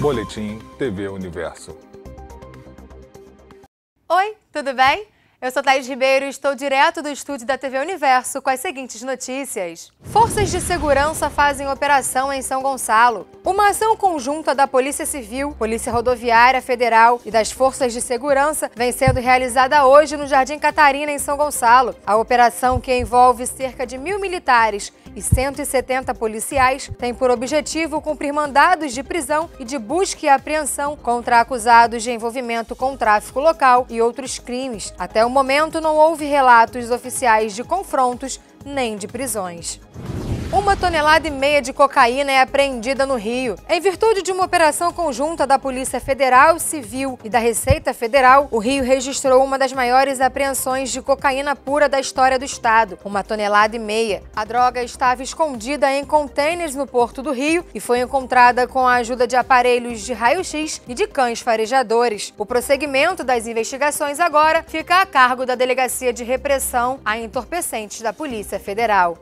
Boletim TV Universo. Oi, tudo bem? Eu sou Thaís Ribeiro e estou direto do estúdio da TV Universo com as seguintes notícias. Forças de segurança fazem operação em São Gonçalo. Uma ação conjunta da Polícia Civil, Polícia Rodoviária Federal e das Forças de Segurança vem sendo realizada hoje no Jardim Catarina, em São Gonçalo. A operação, que envolve cerca de mil militares e 170 policiais, tem por objetivo cumprir mandados de prisão e de busca e apreensão contra acusados de envolvimento com tráfico local e outros crimes. Até o momento, não houve relatos oficiais de confrontos nem de prisões. Uma tonelada e meia de cocaína é apreendida no Rio. Em virtude de uma operação conjunta da Polícia Federal, Civil e da Receita Federal, o Rio registrou uma das maiores apreensões de cocaína pura da história do estado, uma tonelada e meia. A droga estava escondida em contêineres no Porto do Rio e foi encontrada com a ajuda de aparelhos de raio-x e de cães farejadores. O prosseguimento das investigações agora fica a cargo da Delegacia de Repressão a Entorpecentes da Polícia Federal.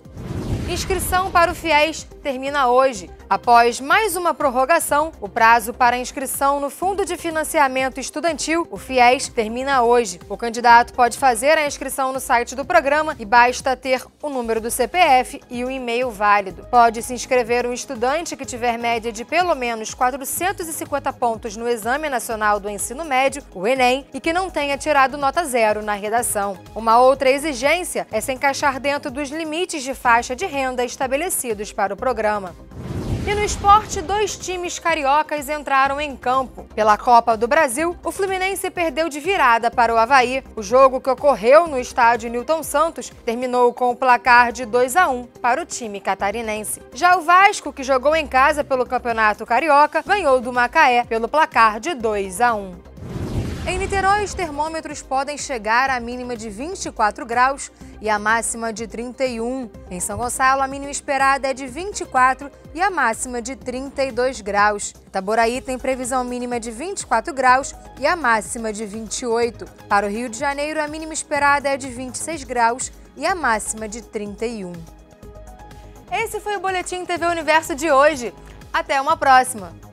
Inscrição para o FIES termina hoje. Após mais uma prorrogação, o prazo para inscrição no Fundo de Financiamento Estudantil, o FIES, termina hoje. O candidato pode fazer a inscrição no site do programa e basta ter o número do CPF e o e-mail válido. Pode se inscrever um estudante que tiver média de pelo menos 450 pontos no Exame Nacional do Ensino Médio, o Enem, e que não tenha tirado nota zero na redação. Uma outra exigência é se encaixar dentro dos limites de faixa de renda estabelecidos para o programa. E no esporte, dois times cariocas entraram em campo. Pela Copa do Brasil, o Fluminense perdeu de virada para o Havaí. O jogo que ocorreu no estádio Newton Santos terminou com o placar de 2 a 1 para o time catarinense. Já o Vasco, que jogou em casa pelo Campeonato Carioca, ganhou do Macaé pelo placar de 2 a 1. Em Niterói, os termômetros podem chegar à mínima de 24 graus e a máxima de 31. Em São Gonçalo, a mínima esperada é de 24 e a máxima de 32 graus. Itaboraí tem previsão mínima de 24 graus e a máxima de 28. Para o Rio de Janeiro, a mínima esperada é de 26 graus e a máxima de 31. Esse foi o Boletim TV Universo de hoje. Até uma próxima!